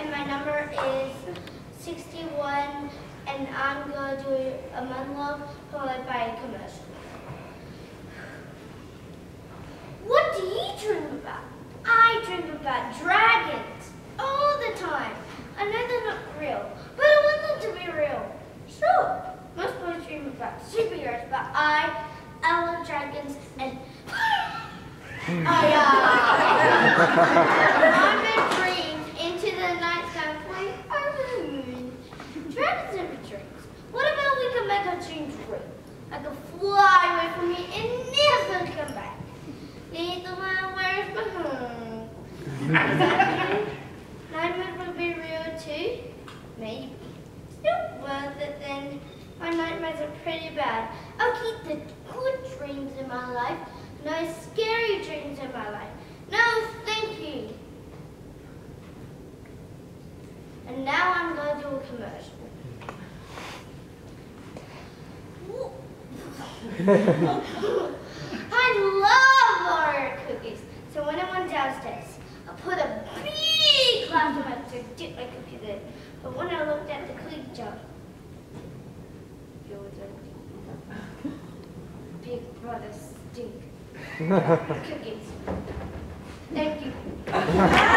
and my number is 61, and I'm going to do a monologue followed by a commercial. What do you dream about? I dream about dragons all the time. I know they're not real, but I want them to be real. Sure, most boys dream about superheroes, but I, I love dragons and... I, uh, Dragons never dreams. What about we can make our dreams real? I can fly away from me and never come back. The one where's my home. Nightmares will be real too? Maybe. Still worth it then. My nightmares are pretty bad. I'll keep the good dreams in my life. No scary dreams in my life. No, thank you. And now I'm going to do a commercial. I love Oreo cookies. So when I went downstairs, I put a big glass of milk to dip my cookies in. But when I looked at the cookie jar, it was empty. Big brother stink. cookies. Thank you.